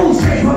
Deus.